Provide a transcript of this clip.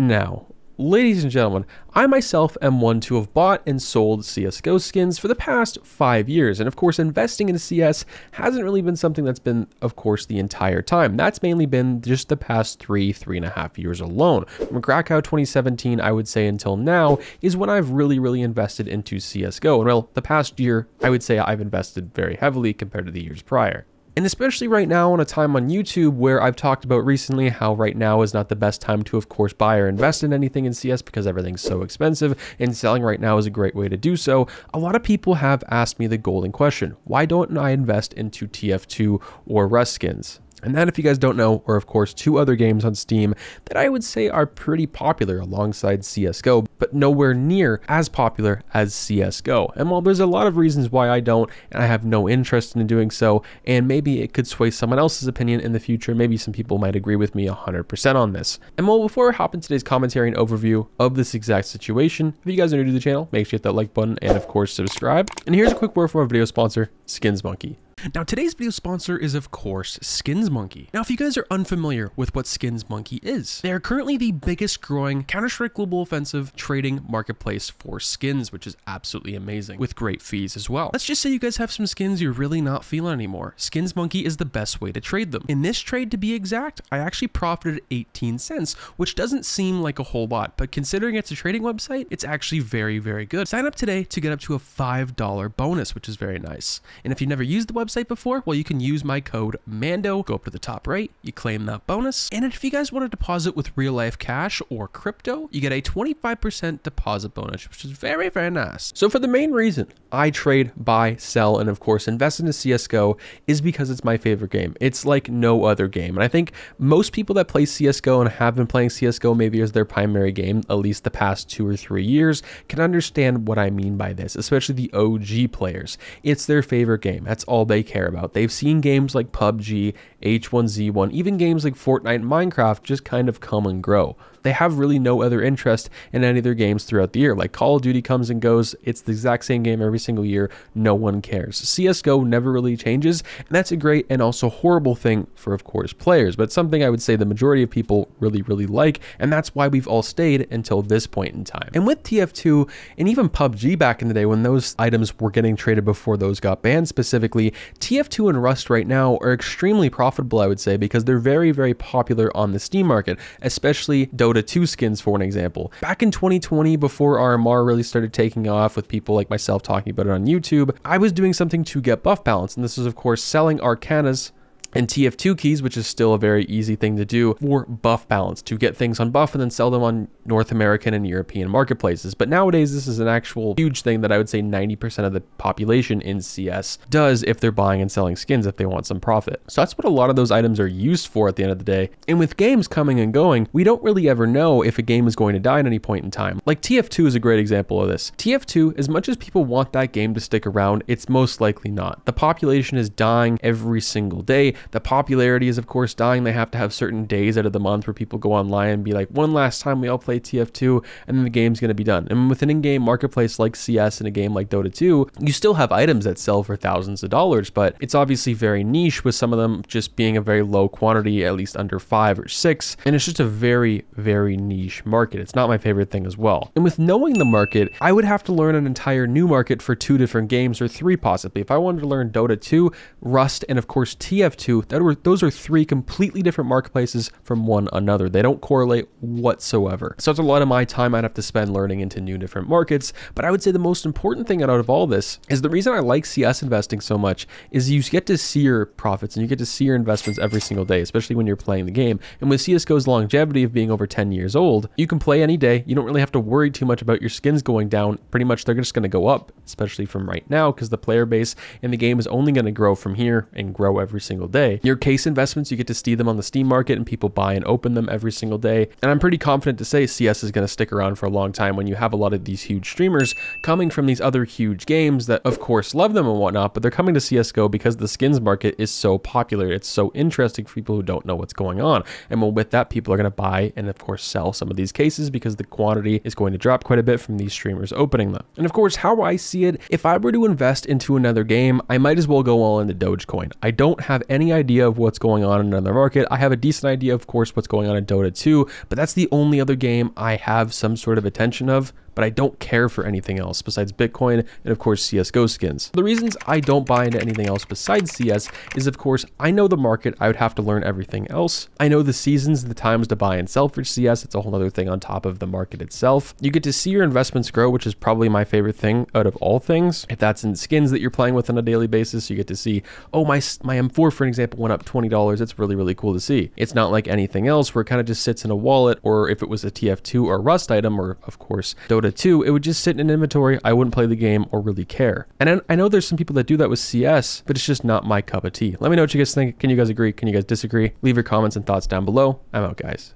Now, ladies and gentlemen, I myself am one to have bought and sold CSGO skins for the past five years. And of course, investing in CS hasn't really been something that's been, of course, the entire time. That's mainly been just the past three, three and a half years alone. From Krakow 2017, I would say until now, is when I've really, really invested into CSGO. And well, the past year, I would say I've invested very heavily compared to the years prior. And especially right now on a time on YouTube where I've talked about recently how right now is not the best time to, of course, buy or invest in anything in CS because everything's so expensive and selling right now is a great way to do so. A lot of people have asked me the golden question why don't I invest into TF2 or Rust skins? And that, if you guys don't know, are of course two other games on Steam that I would say are pretty popular alongside CSGO, but nowhere near as popular as CSGO. And while there's a lot of reasons why I don't, and I have no interest in doing so, and maybe it could sway someone else's opinion in the future, maybe some people might agree with me 100% on this. And well, before we hop into today's commentary and overview of this exact situation, if you guys are new to the channel, make sure you hit that like button and of course subscribe. And here's a quick word from our video sponsor, Skins Monkey. Now today's video sponsor is of course Skins Monkey. Now if you guys are unfamiliar with what Skins Monkey is, they are currently the biggest growing Counter-Strike Global Offensive trading marketplace for skins, which is absolutely amazing, with great fees as well. Let's just say you guys have some skins you're really not feeling anymore. Skins Monkey is the best way to trade them. In this trade to be exact, I actually profited 18 cents, which doesn't seem like a whole lot, but considering it's a trading website, it's actually very, very good. Sign up today to get up to a $5 bonus, which is very nice. And if you've never used the website, website before? Well, you can use my code MANDO, go up to the top right, you claim that bonus. And if you guys want to deposit with real life cash or crypto, you get a 25% deposit bonus, which is very, very nice. So for the main reason I trade, buy, sell, and of course invest into CSGO is because it's my favorite game. It's like no other game. And I think most people that play CSGO and have been playing CSGO maybe as their primary game, at least the past two or three years, can understand what I mean by this, especially the OG players. It's their favorite game. That's all they care about. They've seen games like PUBG, H1Z1, even games like Fortnite and Minecraft just kind of come and grow they have really no other interest in any of their games throughout the year. Like Call of Duty comes and goes, it's the exact same game every single year. No one cares. CSGO never really changes, and that's a great and also horrible thing for, of course, players, but something I would say the majority of people really, really like, and that's why we've all stayed until this point in time. And with TF2 and even PUBG back in the day when those items were getting traded before those got banned specifically, TF2 and Rust right now are extremely profitable, I would say, because they're very, very popular on the Steam market, especially Dota Dota 2 skins for an example. Back in 2020, before RMR really started taking off with people like myself talking about it on YouTube, I was doing something to get buff balance, and this is of course selling Arcanas and TF2 keys, which is still a very easy thing to do for buff balance to get things on buff and then sell them on North American and European marketplaces. But nowadays, this is an actual huge thing that I would say 90% of the population in CS does if they're buying and selling skins if they want some profit. So that's what a lot of those items are used for at the end of the day. And with games coming and going, we don't really ever know if a game is going to die at any point in time. Like TF2 is a great example of this. TF2, as much as people want that game to stick around, it's most likely not. The population is dying every single day the popularity is, of course, dying. They have to have certain days out of the month where people go online and be like, one last time we all play TF2, and then the game's going to be done. And with an in game marketplace like CS and a game like Dota 2, you still have items that sell for thousands of dollars, but it's obviously very niche with some of them just being a very low quantity, at least under five or six. And it's just a very, very niche market. It's not my favorite thing as well. And with knowing the market, I would have to learn an entire new market for two different games or three possibly. If I wanted to learn Dota 2, Rust, and of course TF2, that were those are three completely different marketplaces from one another. They don't correlate whatsoever. So it's a lot of my time I'd have to spend learning into new different markets. But I would say the most important thing out of all this is the reason I like CS investing so much is you get to see your profits and you get to see your investments every single day, especially when you're playing the game. And with CSGO's longevity of being over 10 years old, you can play any day. You don't really have to worry too much about your skins going down. Pretty much they're just going to go up, especially from right now, because the player base in the game is only going to grow from here and grow every single day day. Your case investments, you get to see them on the Steam market and people buy and open them every single day. And I'm pretty confident to say CS is going to stick around for a long time when you have a lot of these huge streamers coming from these other huge games that of course love them and whatnot, but they're coming to CSGO because the skins market is so popular. It's so interesting for people who don't know what's going on. And well, with that, people are going to buy and of course sell some of these cases because the quantity is going to drop quite a bit from these streamers opening them. And of course, how I see it, if I were to invest into another game, I might as well go all into Dogecoin. I don't have any idea of what's going on in another market. I have a decent idea, of course, what's going on in Dota 2, but that's the only other game I have some sort of attention of but I don't care for anything else besides Bitcoin and of course CSGO skins. The reasons I don't buy into anything else besides CS is of course I know the market, I would have to learn everything else. I know the seasons, the times to buy and sell for CS, it's a whole other thing on top of the market itself. You get to see your investments grow, which is probably my favorite thing out of all things. If that's in skins that you're playing with on a daily basis, you get to see, oh, my, my M4, for an example, went up $20. It's really, really cool to see. It's not like anything else where it kind of just sits in a wallet, or if it was a TF2 or Rust item, or of course, Dota Dota 2, it would just sit in an inventory. I wouldn't play the game or really care. And I know there's some people that do that with CS, but it's just not my cup of tea. Let me know what you guys think. Can you guys agree? Can you guys disagree? Leave your comments and thoughts down below. I'm out, guys.